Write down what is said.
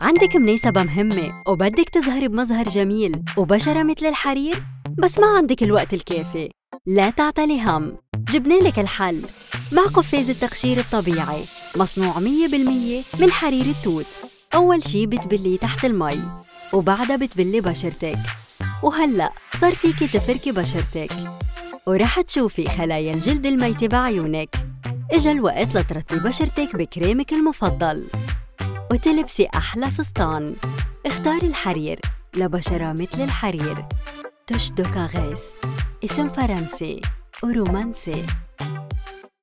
عندك مناسبة مهمة وبدك تظهري بمظهر جميل وبشرة مثل الحرير؟ بس ما عندك الوقت الكافي. لا تعتلي هم. جبنا لك الحل. مع قفاز التقشير الطبيعي مصنوع 100% من حرير التوت. أول شي بتبليه تحت المي وبعدها بتبلي بشرتك. وهلأ صار فيكي تفركي بشرتك. ورح تشوفي خلايا الجلد الميتة بعيونك إجا الوقت لترطبي بشرتك بكريمك المفضل. وتلبسي أحلى فستان. اختاري الحرير لبشرة مثل الحرير. تش دو كاغيس اسم فرنسي ورومانسي.